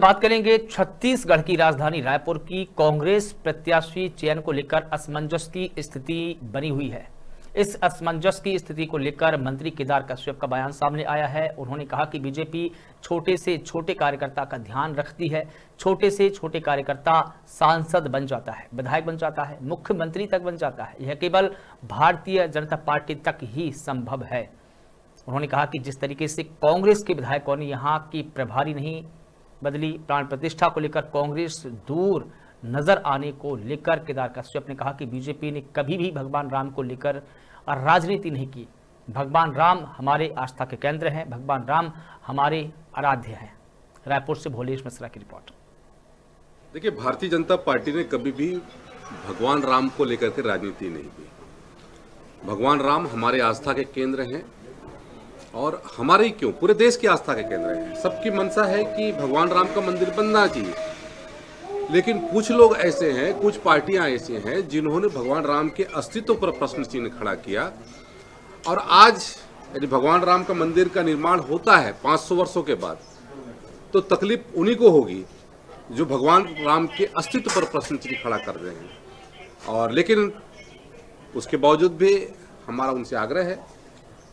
बात करेंगे छत्तीसगढ़ की राजधानी रायपुर की। कांग्रेस प्रत्याशी चयन को लेकर असमंजस की स्थिति बनी हुई है। इस असमंजस की स्थिति को लेकर मंत्री केदार कश्यप का बयान सामने आया है। उन्होंने कहा कि बीजेपी छोटे से छोटे कार्यकर्ता का ध्यान रखती है। छोटे से छोटे कार्यकर्ता सांसद बन जाता है, विधायक बन जाता है, मुख्यमंत्री तक बन जाता है। यह केवल भारतीय जनता पार्टी तक ही संभव है। उन्होंने कहा कि जिस तरीके से कांग्रेस के विधायकों ने यहाँ की प्रभारी नहीं बदली प्राण प्रतिष्ठा को लेकर कांग्रेस दूर नज़र आने को लेकर केदार कश्यप ने कहा कि बीजेपी ने कभी भी भगवान राम को लेकर राजनीति नहीं की। भगवान राम हमारे आस्था के केंद्र हैं, भगवान राम हमारे आराध्य हैं। रायपुर से भोलेश मिश्रा की रिपोर्ट। देखिए, भारतीय जनता पार्टी ने कभी भी भगवान राम को लेकर के राजनीति नहीं की। भगवान राम हमारे आस्था के केंद्र हैं और हमारे क्यों? पूरे देश की आस्था के केंद्र हैं। सबकी मनसा है कि भगवान राम का मंदिर बनना चाहिए। लेकिन कुछ लोग ऐसे हैं, कुछ पार्टियाँ ऐसी हैं, जिन्होंने भगवान राम के अस्तित्व पर प्रश्न चिन्ह खड़ा किया। और आज यदि भगवान राम का मंदिर का निर्माण होता है 500 वर्षों के बाद तो तकलीफ़ उन्हीं को होगी जो भगवान राम के अस्तित्व पर प्रश्न चिन्ह खड़ा कर रहे हैं। और लेकिन उसके बावजूद भी हमारा उनसे आग्रह है,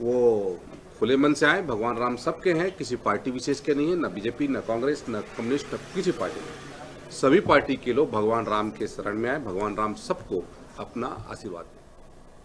वो खुले मन से आए, भगवान राम सबके हैं, किसी पार्टी विशेष के नहीं है, न बीजेपी, न कांग्रेस, न कम्युनिस्ट, न किसी पार्टी में सभी पार्टी के लोग भगवान राम के शरण में आए, भगवान राम सबको अपना आशीर्वाद दें।